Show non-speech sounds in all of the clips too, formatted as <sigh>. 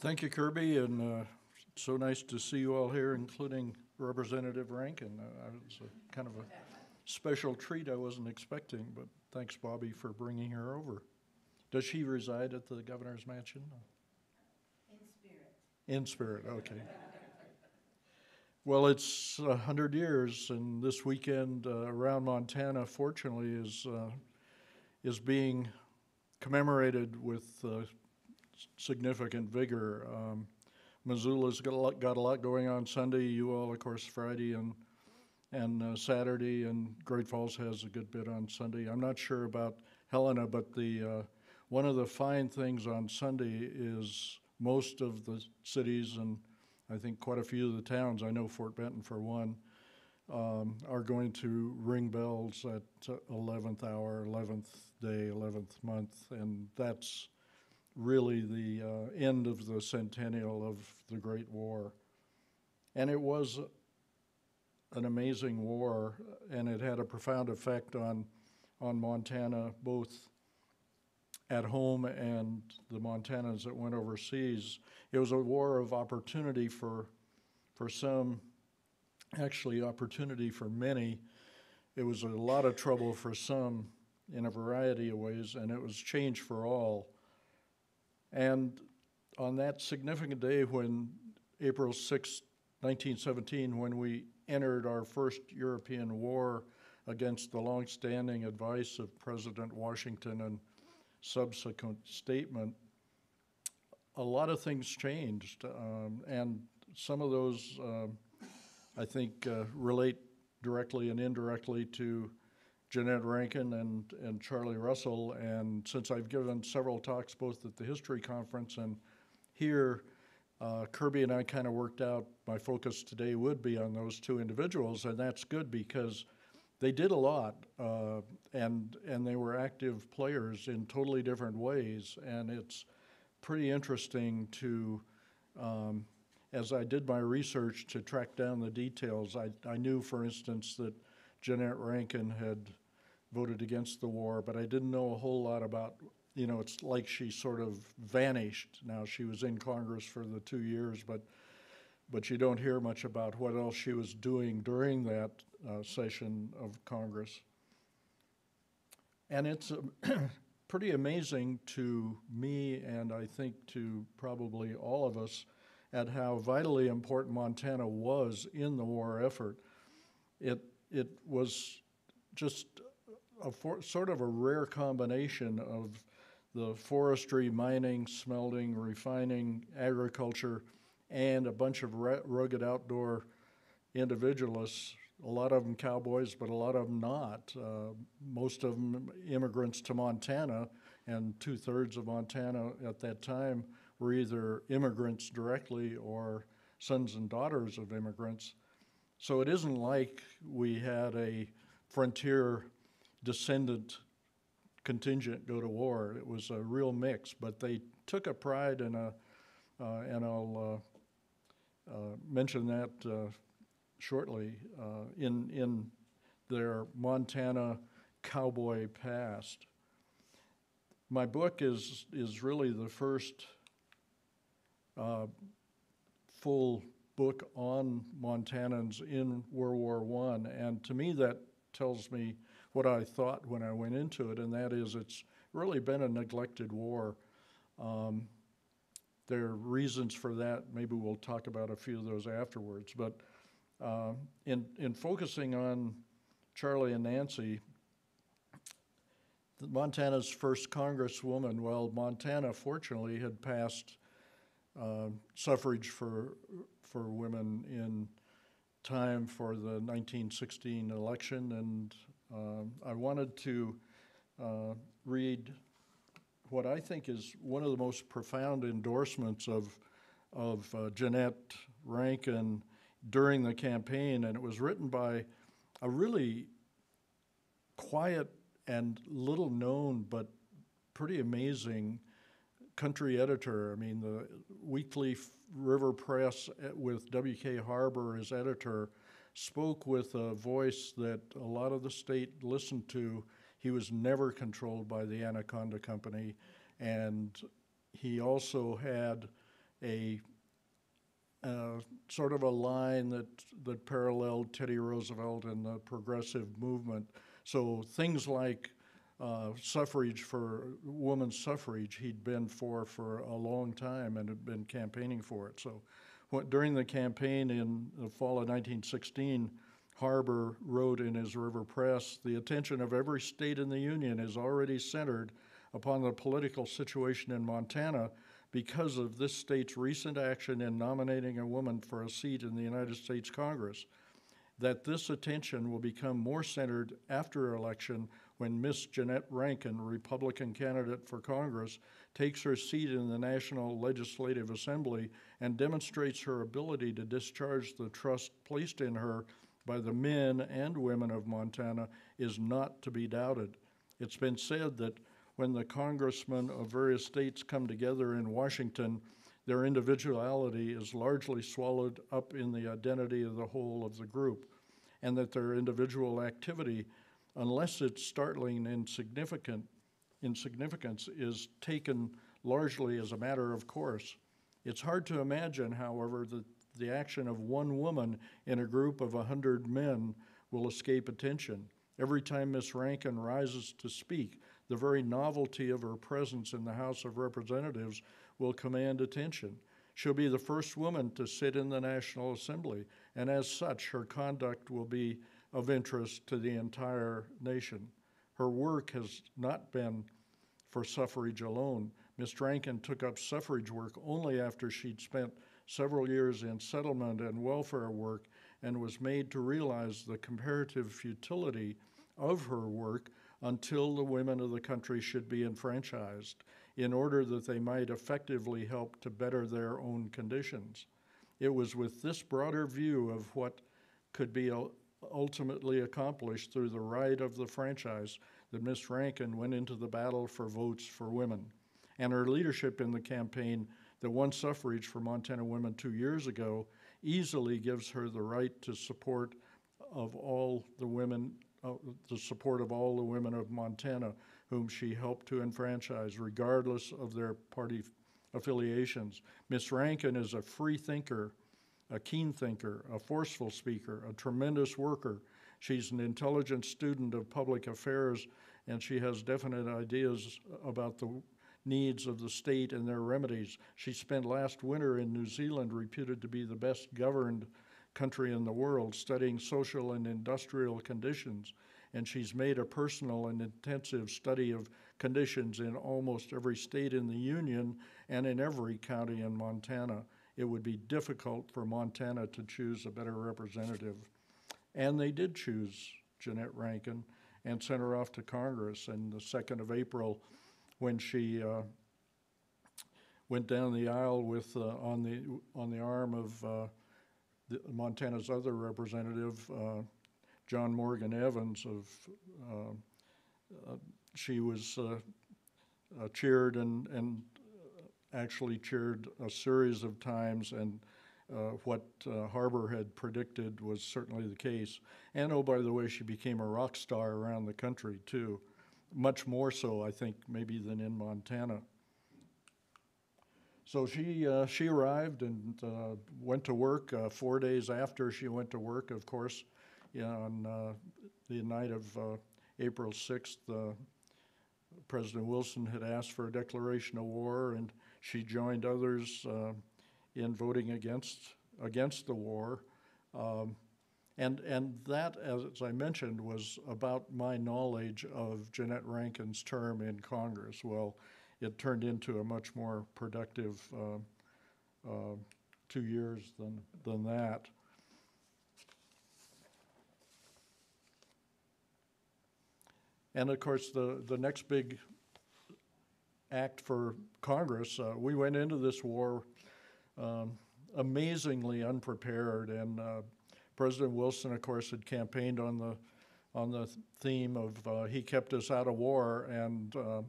Thank you, Kirby, and uh, so nice to see you all here, including Representative Rankin. Uh, It's a kind of a special treat I wasn't expecting, but thanks, Bobby, for bringing her over. Does she reside at the governor's mansion? In spirit. In spirit, okay. Well, it's a hundred years, and this weekend uh, around Montana, fortunately, is uh, is being commemorated with uh, significant vigor. Um, Missoula's got a lot, got a lot going on Sunday. You all, of course, Friday and and uh, Saturday, and Great Falls has a good bit on Sunday. I'm not sure about Helena, but the uh, one of the fine things on Sunday is most of the cities and I think quite a few of the towns, I know Fort Benton for one, um, are going to ring bells at uh, 11th hour, 11th day, 11th month, and that's really the uh, end of the centennial of the Great War. And it was an amazing war, and it had a profound effect on, on Montana, both at home and the Montanans that went overseas. It was a war of opportunity for, for some, actually, opportunity for many. It was a lot of trouble for some in a variety of ways, and it was change for all. And on that significant day when April 6, 1917, when we entered our first European war against the long-standing advice of President Washington and subsequent statement, a lot of things changed, um, and some of those, um, I think, uh, relate directly and indirectly to Jeannette Rankin and, and Charlie Russell. And since I've given several talks both at the History Conference and here, uh, Kirby and I kind of worked out my focus today would be on those two individuals, and that's good because they did a lot, uh, and and they were active players in totally different ways, and it's pretty interesting to. Um, as I did my research to track down the details, I, I knew, for instance, that Jeannette Rankin had voted against the war, but I didn't know a whole lot about, you know, it's like she sort of vanished. Now, she was in Congress for the two years, but, but you don't hear much about what else she was doing during that uh, session of Congress. And it's uh, <clears throat> pretty amazing to me, and I think to probably all of us, at how vitally important Montana was in the war effort. It, it was just a for, sort of a rare combination of the forestry, mining, smelting, refining, agriculture, and a bunch of rugged outdoor individualists. A lot of them cowboys, but a lot of them not. Uh, most of them immigrants to Montana, and two thirds of Montana at that time were either immigrants directly or sons and daughters of immigrants. So it isn't like we had a frontier descendant contingent go to war. It was a real mix, but they took a pride in a, uh, and I'll uh, uh, mention that uh, shortly, uh, in, in their Montana cowboy past. My book is, is really the first uh, full book on Montanans in World War One, and to me that tells me what I thought when I went into it, and that is it's really been a neglected war. Um, there are reasons for that. Maybe we'll talk about a few of those afterwards. But uh, in in focusing on Charlie and Nancy, Montana's first congresswoman, well, Montana fortunately had passed uh, suffrage for for women in time for the 1916 election, and uh, I wanted to uh, read what I think is one of the most profound endorsements of of uh, Jeannette Rankin during the campaign, and it was written by a really quiet and little known but pretty amazing country editor. I mean, the Weekly River Press eh, with W.K. Harbour as editor spoke with a voice that a lot of the state listened to. He was never controlled by the Anaconda Company, and he also had a uh, sort of a line that, that paralleled Teddy Roosevelt and the progressive movement. So things like uh, suffrage for women's suffrage, he'd been for for a long time and had been campaigning for it. So what, during the campaign in the fall of 1916, Harbor wrote in his River Press, the attention of every state in the Union is already centered upon the political situation in Montana because of this state's recent action in nominating a woman for a seat in the United States Congress. That this attention will become more centered after election when Miss Jeannette Rankin, Republican candidate for Congress, takes her seat in the National Legislative Assembly and demonstrates her ability to discharge the trust placed in her by the men and women of Montana is not to be doubted. It's been said that when the congressmen of various states come together in Washington, their individuality is largely swallowed up in the identity of the whole of the group, and that their individual activity, unless it's startling and insignificant, insignificance, is taken largely as a matter of course. It's hard to imagine, however, that the action of one woman in a group of a hundred men will escape attention. Every time Miss Rankin rises to speak, the very novelty of her presence in the House of Representatives will command attention. She'll be the first woman to sit in the National Assembly, and as such, her conduct will be of interest to the entire nation. Her work has not been for suffrage alone. Miss Rankin took up suffrage work only after she'd spent several years in settlement and welfare work and was made to realize the comparative futility of her work until the women of the country should be enfranchised in order that they might effectively help to better their own conditions. It was with this broader view of what could be ultimately accomplished through the right of the franchise that Miss Rankin went into the battle for votes for women. And her leadership in the campaign that won suffrage for Montana women two years ago easily gives her the right to support of all the women, uh, the support of all the women of Montana whom she helped to enfranchise, regardless of their party affiliations. Miss Rankin is a free thinker, a keen thinker, a forceful speaker, a tremendous worker. She's an intelligent student of public affairs, and she has definite ideas about the needs of the state and their remedies. She spent last winter in New Zealand, reputed to be the best governed country in the world, studying social and industrial conditions. And she's made a personal and intensive study of conditions in almost every state in the Union and in every county in Montana. It would be difficult for Montana to choose a better representative. And they did choose Jeannette Rankin and sent her off to Congress. And the 2nd of April, when she uh, went down the aisle with uh, on the on the arm of uh, the, Montana's other representative, uh, John Morgan Evans. Of uh, uh, she was cheered and and actually cheered a series of times and. Uh, what uh, Harbor had predicted was certainly the case. And oh, by the way, she became a rock star around the country too much more so, I think, maybe than in Montana. So she, uh, she arrived and uh, went to work uh, four days after she went to work, of course, on uh, the night of uh, April 6th. Uh, President Wilson had asked for a declaration of war, and she joined others in voting against, against the war. Um, and, and that, as I mentioned, was about my knowledge of Jeannette Rankin's term in Congress. Well, it turned into a much more productive uh, uh, two years than, than that. And of course, the, the next big act for Congress, uh, we went into this war um, amazingly unprepared. And uh, President Wilson, of course, had campaigned on the on the theme of uh, he kept us out of war, and uh,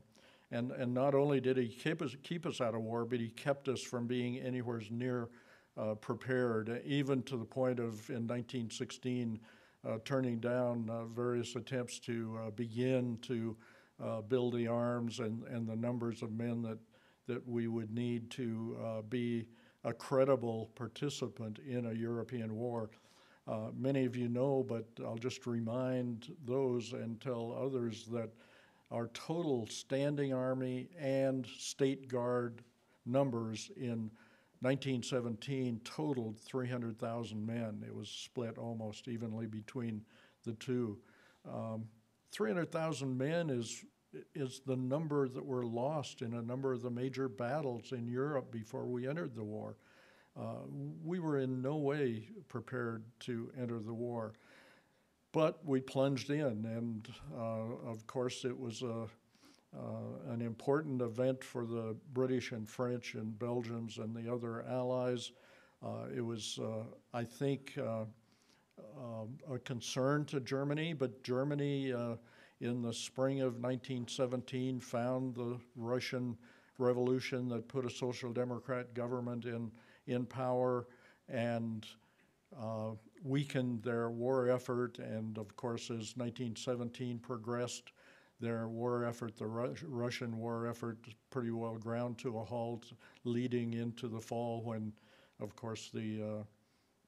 and and not only did he keep us keep us out of war, but he kept us from being anywhere near uh, prepared, even to the point of in 1916 uh, turning down uh, various attempts to uh, begin to build the arms and, and the numbers of men that that we would need to uh, be a credible participant in a European war. Uh, many of you know, but I'll just remind those and tell others that our total standing army and state guard numbers in 1917 totaled 300,000 men. It was split almost evenly between the two. Um, 300,000 men is is the number that were lost in a number of the major battles in Europe before we entered the war. Uh, we were in no way prepared to enter the war, but we plunged in, and uh, of course, it was a, uh, an important event for the British and French and Belgians and the other allies. Uh, it was, uh, I think, uh, a concern to Germany, but Germany in the spring of 1917 found the Russian Revolution that put a social democrat government in, in power and uh, weakened their war effort. And of course, as 1917 progressed, their war effort, the Ru- Russian war effort, pretty well ground to a halt, leading into the fall when, of course, the uh,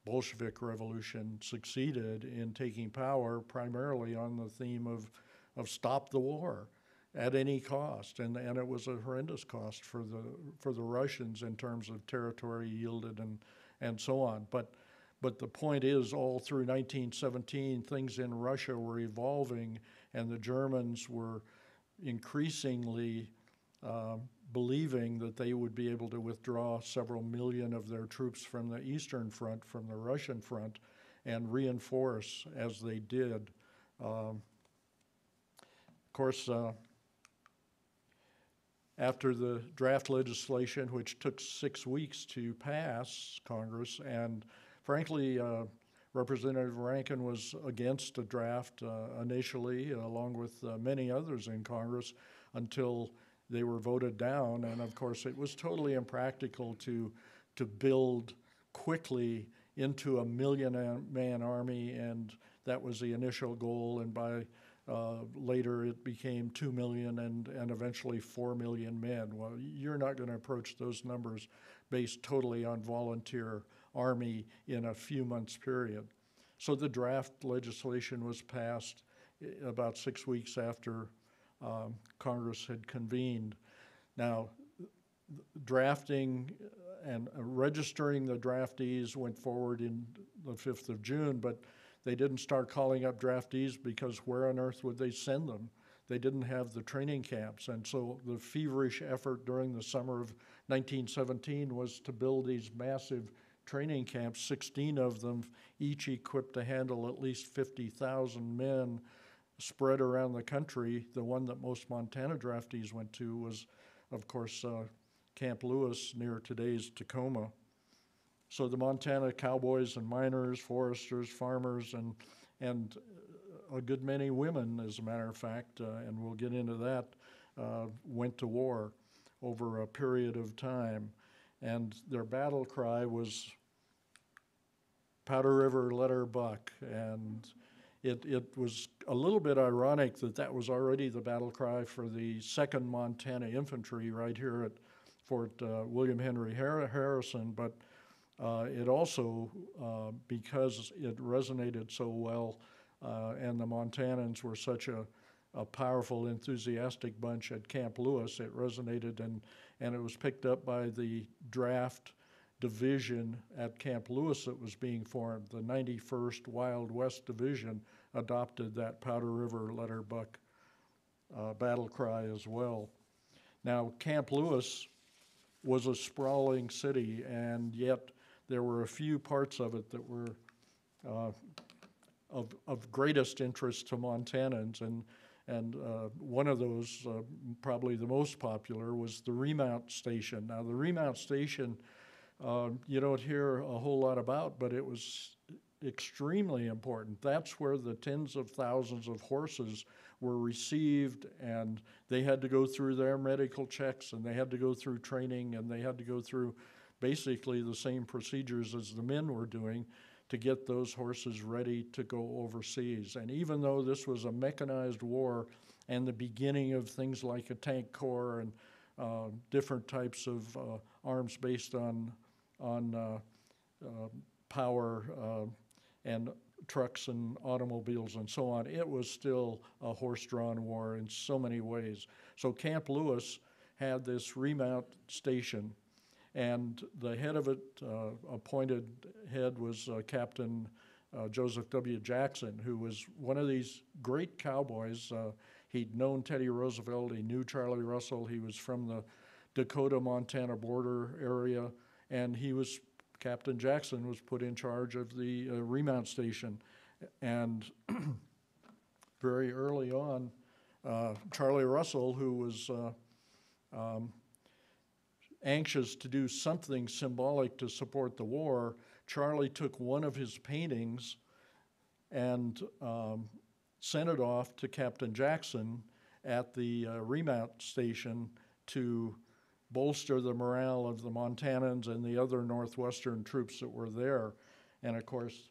Bolshevik Revolution succeeded in taking power primarily on the theme of of stop the war at any cost, and, and it was a horrendous cost for the for the Russians in terms of territory yielded and and so on. But but the point is, all through 1917, things in Russia were evolving, and the Germans were increasingly uh, believing that they would be able to withdraw several million of their troops from the Eastern Front, from the Russian front, and reinforce as they did. Um, course, uh, after the draft legislation, which took six weeks to pass Congress, and frankly, uh, Representative Rankin was against the draft uh, initially, along with uh, many others in Congress, until they were voted down. And of course, it was totally impractical to to build quickly into a million man army, and that was the initial goal. And by uh, later, it became 2 million and, and eventually 4 million men. Well, you're not going to approach those numbers based totally on volunteer army in a few months' period. So the draft legislation was passed eh, about six weeks after um, Congress had convened. Now, drafting and registering the draftees went forward in the 5th of June, but they didn't start calling up draftees because where on earth would they send them? They didn't have the training camps. And so the feverish effort during the summer of 1917 was to build these massive training camps, 16 of them, each equipped to handle at least 50,000 men spread around the country. The one that most Montana draftees went to was, of course, uh, Camp Lewis near today's Tacoma. So the Montana cowboys and miners, foresters, farmers, and and a good many women, as a matter of fact, uh, and we'll get into that, uh, went to war over a period of time, and their battle cry was Powder River, let her buck, and it, it was a little bit ironic that that was already the battle cry for the 2nd Montana Infantry right here at Fort uh, William Henry Harrison, but uh, it also, uh, because it resonated so well, uh, and the Montanans were such a, a, powerful, enthusiastic bunch at Camp Lewis, it resonated and, and it was picked up by the draft division at Camp Lewis that was being formed. The 91st Wild West Division adopted that Powder River Letterbuck uh, battle cry as well. Now, Camp Lewis was a sprawling city, and yet there were a few parts of it that were uh, of, of greatest interest to Montanans, and and uh, one of those, uh, probably the most popular, was the remount station. Now, the remount station, uh, you don't hear a whole lot about, but it was extremely important. That's where the tens of thousands of horses were received, and they had to go through their medical checks, and they had to go through training, and they had to go through basically the same procedures as the men were doing to get those horses ready to go overseas. And even though this was a mechanized war and the beginning of things like a tank corps and uh, different types of uh, arms based on, on uh, uh, power uh, and trucks and automobiles and so on. It was still a horse-drawn war in so many ways. So Camp Lewis had this remount station, and the head of it, uh, appointed head, was uh, Captain uh, Joseph W. Jackson, who was one of these great cowboys. He'd known Teddy Roosevelt, he knew Charlie Russell, he was from the Dakota Montana border area, and he was Captain Jackson was put in charge of the uh, remount station. And <clears throat> very early on, uh, Charlie Russell, who was uh, um, anxious to do something symbolic to support the war, Charlie took one of his paintings and um, sent it off to Captain Jackson at the uh, remount station to bolster the morale of the Montanans and the other Northwestern troops that were there. And of course,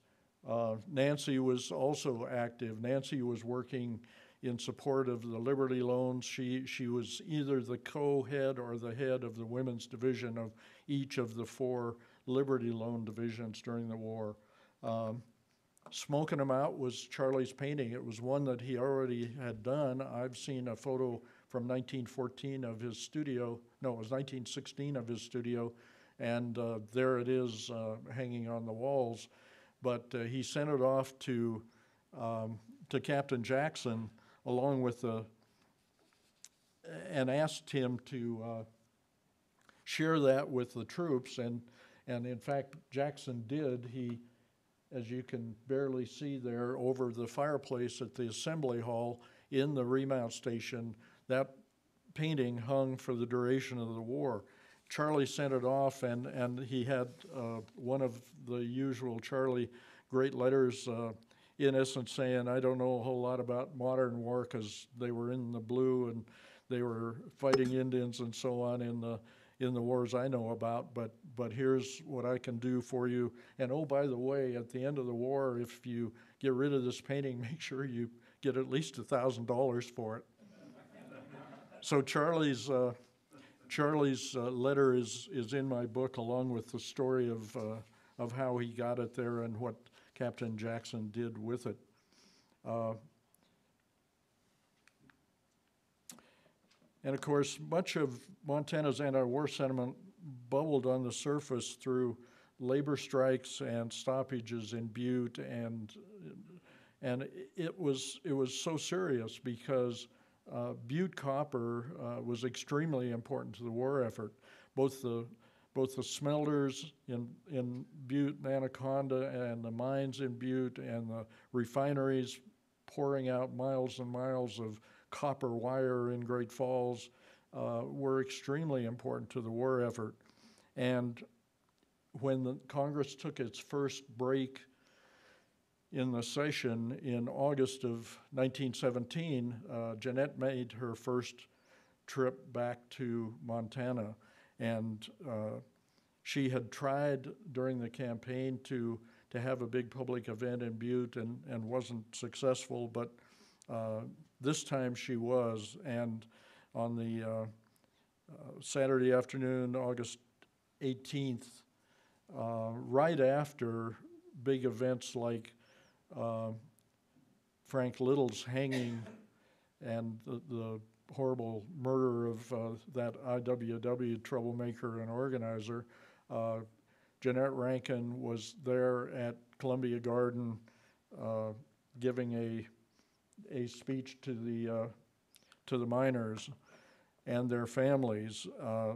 uh, Nancy was also active. Nancy was working in support of the Liberty Loans. She, she was either the co-head or the head of the women's division of each of the four Liberty Loan divisions during the war. Um, them Out was Charlie's painting. It was one that he already had done. I've seen a photo from 1914 of his studio. No, it was 1916 of his studio, and uh, there it is uh, hanging on the walls. But uh, he sent it off to um, to Captain Jackson along with the and asked him to uh, share that with the troops. And and in fact, Jackson did. He as you can barely see there over the fireplace at the assembly hall in the remount station, that painting hung for the duration of the war. Charlie sent it off, and, and he had uh, one of the usual Charlie great letters, uh, in essence saying, I don't know a whole lot about modern war because they were in the blue and they were fighting Indians and so on in the in the wars I know about, but but here's what I can do for you. And oh, by the way, at the end of the war, if you get rid of this painting, <laughs> make sure you get at least a thousand dollars for it. so Charlie's uh, Charlie's uh, letter is is in my book, along with the story of uh, of how he got it there and what Captain Jackson did with it. Uh, And of course, much of Montana's anti-war sentiment bubbled on the surface through labor strikes and stoppages in Butte, and and it was it was so serious because uh, Butte copper uh, was extremely important to the war effort. Both the both the smelters in in Butte and Anaconda, and the mines in Butte, and the refineries pouring out miles and miles of copper wire in Great Falls uh, were extremely important to the war effort. And when the Congress took its first break in the session in August of 1917, uh, Jeannette made her first trip back to Montana. And uh, she had tried during the campaign to, to have a big public event in Butte and, and wasn't successful, but uh, this time she was, and on the uh, uh, Saturday afternoon, August 18th, uh, right after big events like Frank Little's hanging and the, the horrible murder of uh, that IWW troublemaker and organizer, uh, Jeannette Rankin was there at Columbia Garden giving a a speech to the, uh, to the miners and their families. Uh,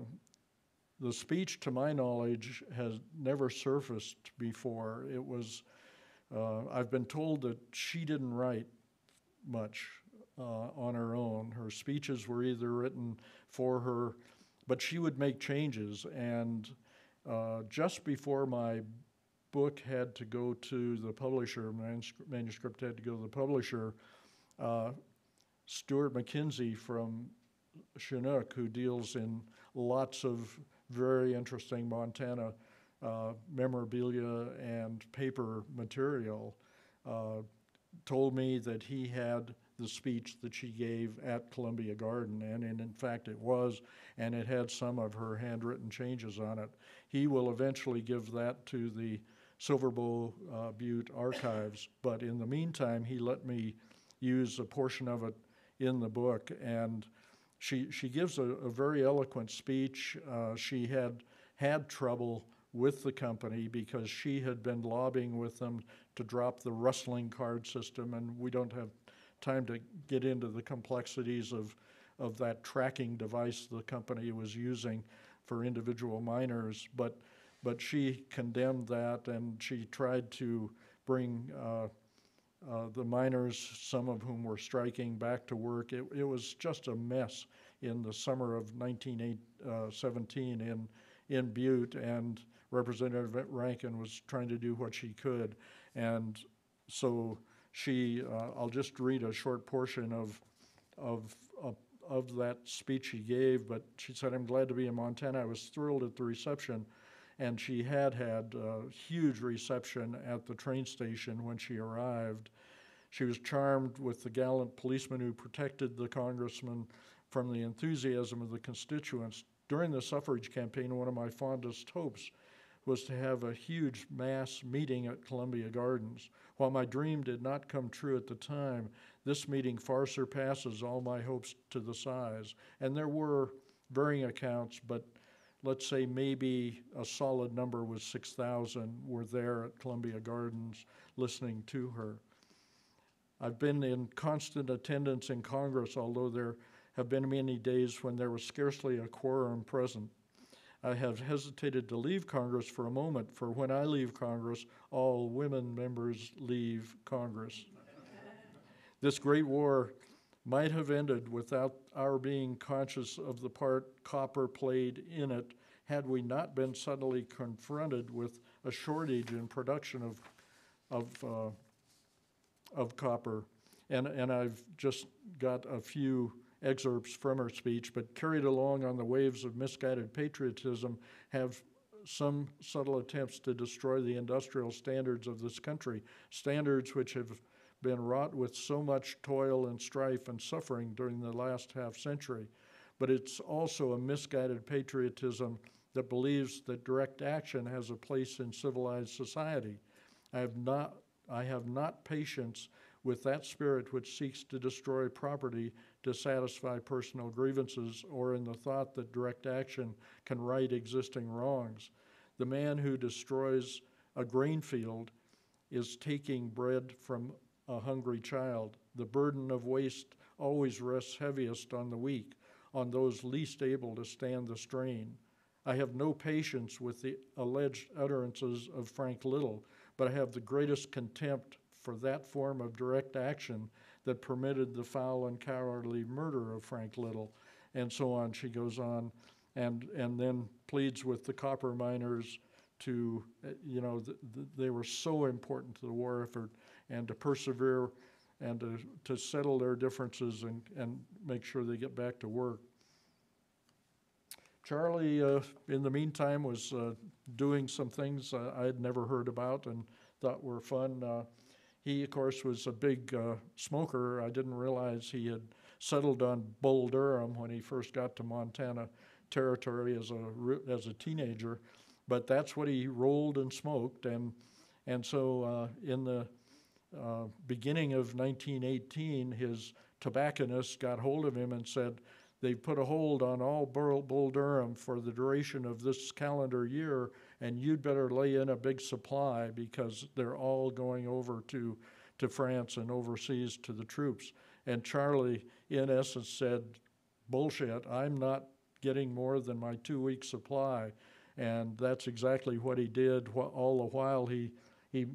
the speech, to my knowledge, has never surfaced before. It was, uh, I've been told that she didn't write much uh, on her own. Her speeches were either written for her, but she would make changes. And uh, just before my book had to go to the publisher, manuscript had to go to the publisher, uh, Stuart McKenzie from Chinook, who deals in lots of very interesting Montana uh, memorabilia and paper material, uh, told me that he had the speech that she gave at Columbia Garden, and in, fact it was, and it had some of her handwritten changes on it. He will eventually give that to the Silver Bow uh, Butte archives, but in the meantime, he let me use a portion of it in the book, and she she gives a, a very eloquent speech. Uh, she had had trouble with the company because she had been lobbying with them to drop the rustling card system, and we don't have time to get into the complexities of of that tracking device the company was using for individual miners, but but she condemned that and she tried to bring uh, uh, the miners, some of whom were striking, back to work. It, it was just a mess in the summer of 1917 in, in Butte, and Representative Rankin was trying to do what she could. And so she, uh, I'll just read a short portion of, of, of, of that speech she gave, but she said, I'm glad to be in Montana. I was thrilled at the reception and she had had a huge reception at the train station when she arrived. She was charmed with the gallant policeman who protected the congressman from the enthusiasm of the constituents. During the suffrage campaign, one of my fondest hopes was to have a huge mass meeting at Columbia Gardens. While my dream did not come true at the time, this meeting far surpasses all my hopes to the size. And there were varying accounts, but let's say maybe a solid number was 6,000 were there at Columbia Gardens listening to her. I've been in constant attendance in Congress, although there have been many days when there was scarcely a quorum present. I have hesitated to leave Congress for a moment, for when I leave Congress, all women members leave Congress. this great war might have ended without our being conscious of the part copper played in it had we not been suddenly confronted with a shortage in production of, of, uh, of copper. And, and I've just got a few excerpts from her speech, but carried along on the waves of misguided patriotism have some subtle attempts to destroy the industrial standards of this country, standards which have been wrought with so much toil and strife and suffering during the last half century. But it's also a misguided patriotism that believes that direct action has a place in civilized society. I have not, I have not patience with that spirit which seeks to destroy property to satisfy personal grievances or in the thought that direct action can right existing wrongs. The man who destroys a grain field is taking bread from a hungry child. The burden of waste always rests heaviest on the weak, on those least able to stand the strain. I have no patience with the alleged utterances of Frank Little, but I have the greatest contempt for that form of direct action that permitted the foul and cowardly murder of Frank Little, and so on. She goes on and, and then pleads with the copper miners to, you know, th- th- they were so important to the war effort and to persevere and to, to settle their differences and, and make sure they get back to work. Charlie, uh, in the meantime, was uh, doing some things uh, I had never heard about and thought were fun. Uh, he, of course, was a big uh, smoker. I didn't realize he had settled on Bull Durham when he first got to Montana territory as a as a teenager, but that's what he rolled and smoked, and and so uh, in the uh, beginning of 1918, his tobacconist got hold of him and said, they put a hold on all Bull, Bull Durham for the duration of this calendar year, and you'd better lay in a big supply because they're all going over to, to France and overseas to the troops. And Charlie, in essence, said, Bullshit, I'm not getting more than my two week supply. And that's exactly what he did. All the while, he, he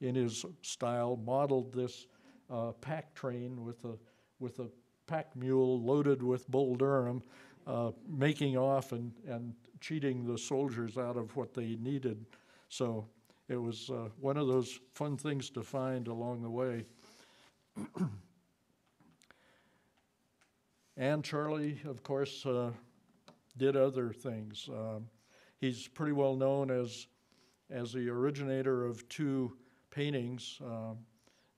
in his style, modeled this uh, pack train with a, with a pack mule loaded with Bull Durham, uh, making off and, and cheating the soldiers out of what they needed. So it was uh, one of those fun things to find along the way. <clears throat> and Charlie, of course, uh, did other things. Um, he's pretty well known as, as the originator of two paintings. Uh,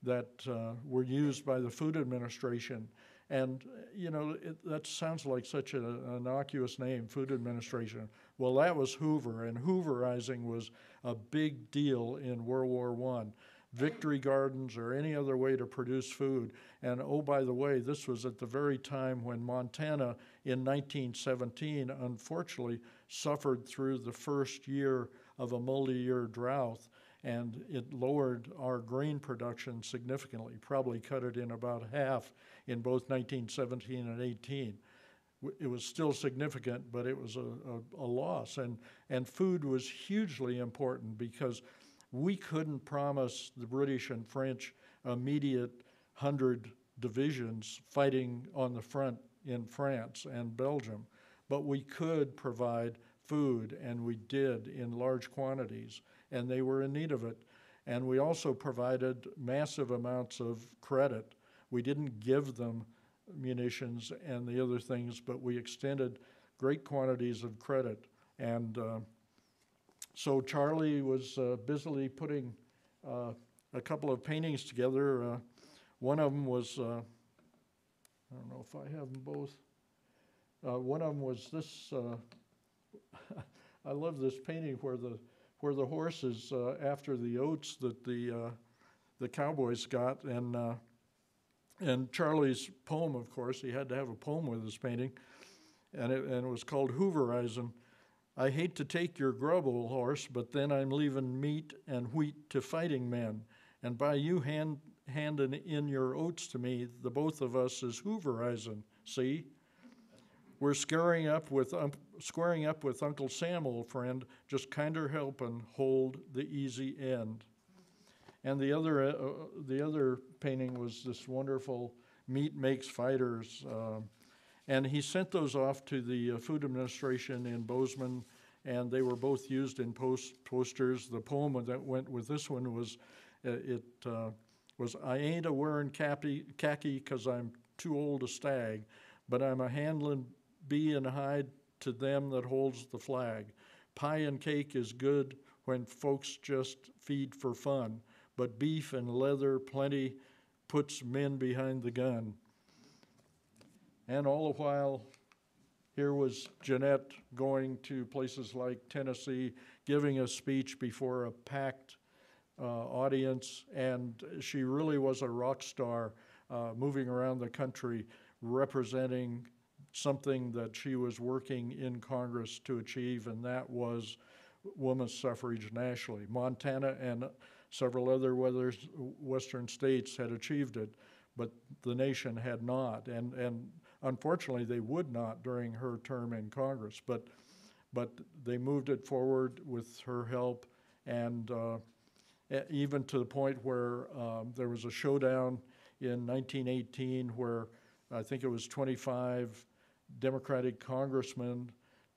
that uh, were used by the Food Administration. And, you know, it, that sounds like such an innocuous name, Food Administration. Well, that was Hoover, and Hooverizing was a big deal in World War I. Victory gardens or any other way to produce food. And oh, by the way, this was at the very time when Montana in 1917 unfortunately suffered through the first year of a multi year drought and it lowered our grain production significantly, probably cut it in about half in both 1917 and 18. It was still significant, but it was a, a, a loss. And, and food was hugely important because we couldn't promise the British and French immediate 100 divisions fighting on the front in France and Belgium, but we could provide food, and we did in large quantities, and they were in need of it. And we also provided massive amounts of credit. We didn't give them munitions and the other things, but we extended great quantities of credit. And uh, so Charlie was uh, busily putting uh, a couple of paintings together. Uh, one of them was, uh, I don't know if I have them both. Uh, one of them was this. <laughs> I love this painting where the where the horse is uh, after the oats that the uh, the cowboys got, and uh, and Charlie's poem, of course, he had to have a poem with his painting, and it, and it was called Hooverizing. I hate to take your grub, old horse, but then I'm leaving meat and wheat to fighting men. And by you hand, handing in your oats to me, the both of us is hooverizing. See? We're squaring up with um, squaring up with Uncle Sam, old friend, just kinder helping hold the easy end. And the other uh, uh, the other painting was this wonderful meat makes fighters. Um, and he sent those off to the uh, Food Administration in Bozeman, and they were both used in post posters. The poem that went with this one was, uh, it uh, was, I ain't a wearing khaki, khaki 'cause I'm too old a stag, but I'm a handling bee and hide to them that holds the flag. Pie and cake is good when folks just feed for fun, but beef and leather plenty puts men behind the gun. And all the while, here was Jeannette going to places like Tennessee, giving a speech before a packed uh, audience, and she really was a rock star, uh, moving around the country, representing something that she was working in Congress to achieve, and that was women's suffrage nationally. Montana and several other western states had achieved it, but the nation had not. And, and unfortunately, they would not during her term in Congress. But, but they moved it forward with her help, and uh, even to the point where um, there was a showdown in 1918 where I think it was 25 Democratic congressmen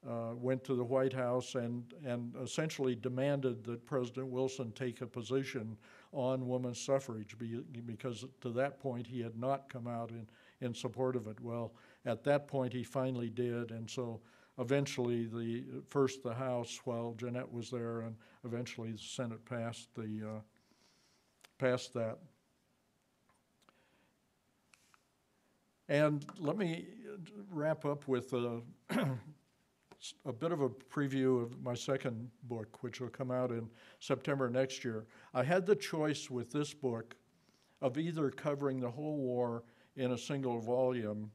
uh, went to the White House and, and essentially demanded that President Wilson take a position on women's suffrage be, because to that point he had not come out in, in support of it. Well, at that point he finally did, and so eventually the first the House while Jeannette was there, and eventually the Senate passed the uh, passed that. And let me wrap up with a, <clears throat> a bit of a preview of my second book, which will come out in September next year. I had the choice with this book of either covering the whole war in a single volume,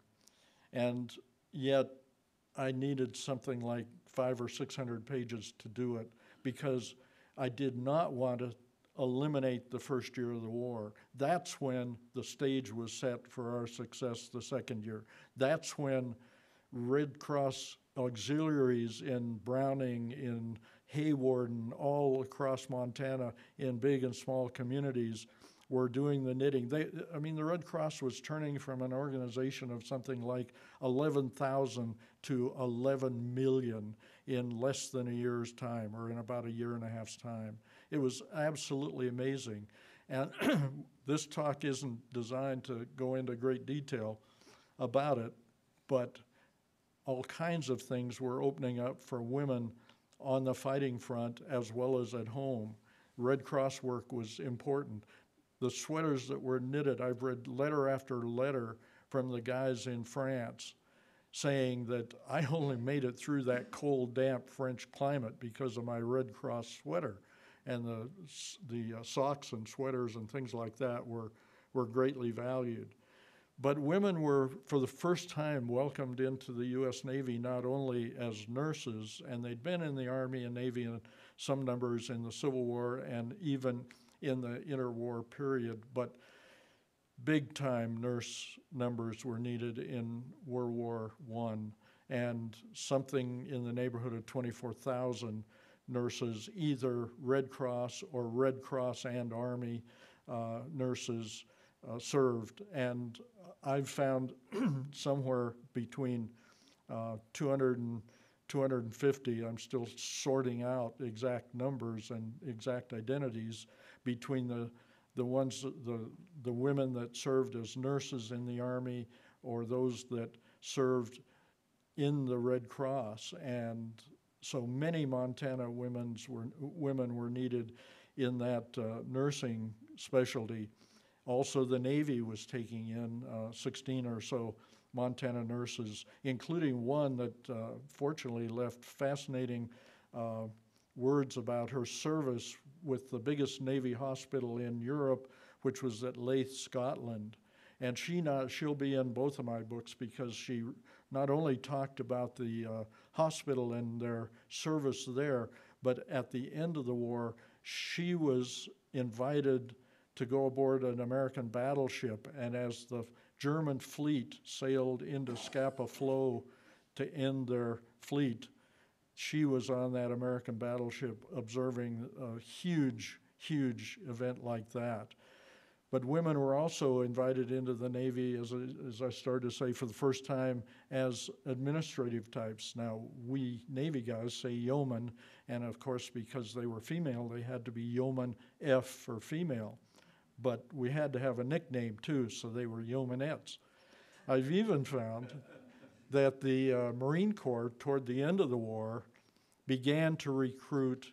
and yet I needed something like five or six hundred pages to do it because I did not want to eliminate the first year of the war. That's when the stage was set for our success the second year. That's when Red Cross auxiliaries in Browning, in Haywarden, all across Montana, in big and small communities, were doing the knitting. They, I mean, the Red Cross was turning from an organization of something like 11,000 to 11 million in less than a year's time, or in about a year and a half's time. It was absolutely amazing. And <clears throat> this talk isn't designed to go into great detail about it, but all kinds of things were opening up for women on the fighting front as well as at home. Red Cross work was important. The sweaters that were knitted. I've read letter after letter from the guys in France saying that I <laughs> only made it through that cold, damp French climate because of my Red Cross sweater. And the, the uh, socks and sweaters and things like that were, were greatly valued. But women were, for the first time, welcomed into the U.S. Navy not only as nurses, and they'd been in the Army and Navy in some numbers in the Civil War and even in the interwar period, but big time nurse numbers were needed in World War One, and something in the neighborhood of 24,000 nurses, either Red Cross or Red Cross and Army uh, nurses, uh, served. And I've found <clears throat> somewhere between uh, 200 and 250. I'm still sorting out exact numbers and exact identities between the the ones the the women that served as nurses in the army or those that served in the Red Cross and so many Montana women's were women were needed in that uh, nursing specialty. Also, the Navy was taking in uh, 16 or so Montana nurses, including one that uh, fortunately left fascinating uh, words about her service with the biggest Navy hospital in Europe, which was at Leith, Scotland. And she not, she'll be in both of my books because she not only talked about the uh, hospital and their service there, but at the end of the war, she was invited to go aboard an American battleship. And as the German fleet sailed into Scapa Flow to end their fleet, she was on that American battleship observing a huge, huge event like that. But women were also invited into the Navy, as, as I started to say, for the first time as administrative types. Now, we Navy guys say yeoman, and of course, because they were female, they had to be yeoman F for female. But we had to have a nickname too, so they were yeomanettes. I've even found that the uh, Marine Corps, toward the end of the war, began to recruit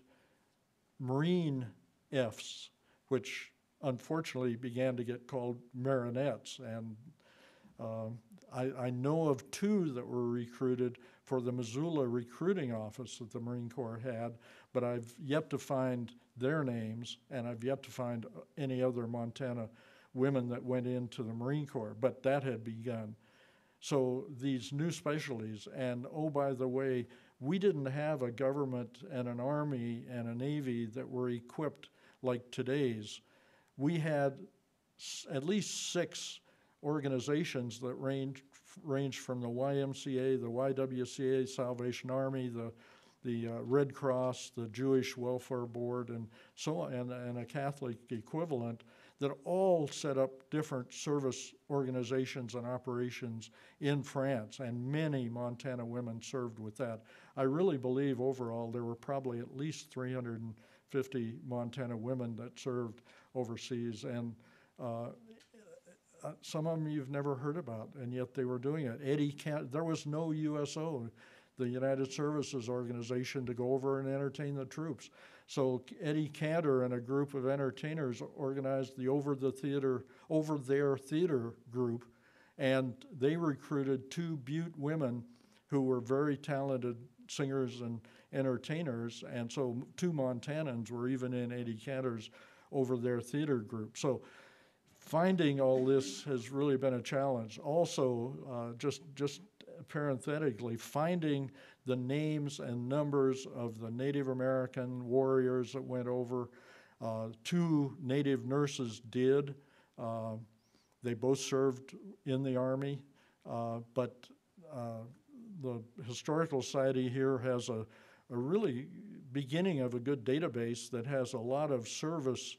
Marine Fs, which unfortunately began to get called marinettes. And um, I, I know of two that were recruited for the Missoula recruiting office that the Marine Corps had, but I've yet to find their names, and I've yet to find uh, any other Montana women that went into the Marine Corps, but that had begun. So these new specialties, and oh, by the way, we didn't have a government and an army and a navy that were equipped like today's. We had at least six organizations that ranged ranged from the YMCA, the YWCA, Salvation Army, the the uh, Red Cross, the Jewish Welfare Board, and so on, and, and a Catholic equivalent that all set up different service organizations and operations in France, and many Montana women served with that. I really believe overall there were probably at least 350 Montana women that served overseas, and uh, uh, some of them you've never heard about, and yet they were doing it. Eddie Can there was no USO, the United Services Organization, to go over and entertain the troops. So Eddie Cantor and a group of entertainers organized the Over the Theater, Over There Theater group, and they recruited two Butte women who were very talented singers and entertainers, and so two Montanans were even in Eddie Cantor's Over There Theater group. So finding all this has really been a challenge. Also, uh, just just parenthetically, finding the names and numbers of the Native American warriors that went over. Uh, two Native nurses did. Uh, they both served in the Army, uh, but uh, the Historical Society here has a, a really beginning of a good database that has a lot of service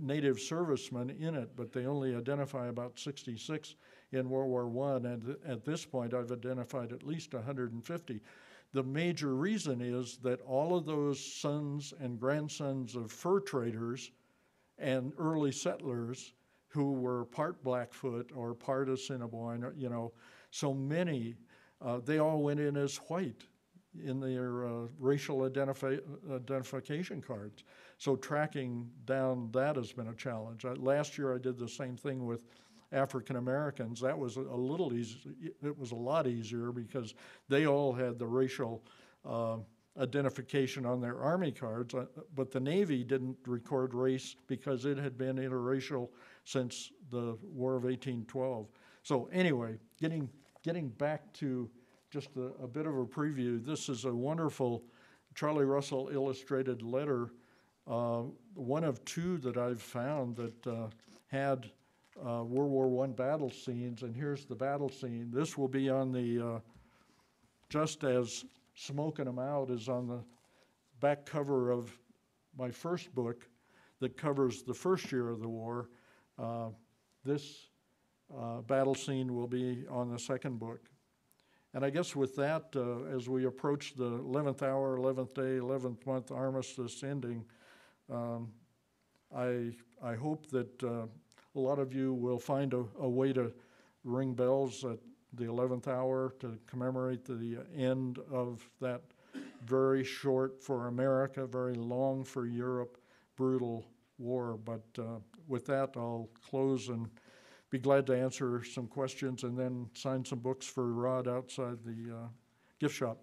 native servicemen in it, but they only identify about 66 in World War One, and at this point, I've identified at least 150. The major reason is that all of those sons and grandsons of fur traders and early settlers who were part Blackfoot or part Assiniboine, you know, so many, uh, they all went in as white in their uh, racial identifi- identification cards. So tracking down that has been a challenge. I, last year I did the same thing with African Americans. That was a, little easy. It was a lot easier because they all had the racial uh, identification on their Army cards, uh, but the Navy didn't record race because it had been interracial since the War of 1812. So anyway, getting getting back to just a, a bit of a preview. This is a wonderful Charlie Russell illustrated letter, uh, one of two that I've found that uh, had uh, World War I battle scenes. And here's the battle scene. This will be on the uh, just as Smoking Them Out is on the back cover of my first book that covers the first year of the war. Uh, this uh, battle scene will be on the second book. And I guess with that, uh, as we approach the 11th hour, 11th day, 11th month armistice ending, um, I, I hope that uh, a lot of you will find a, a way to ring bells at the 11th hour to commemorate the end of that very short for America, very long for Europe, brutal war. But uh, with that, I'll close and be glad to answer some questions and then sign some books for Rod outside the uh, gift shop.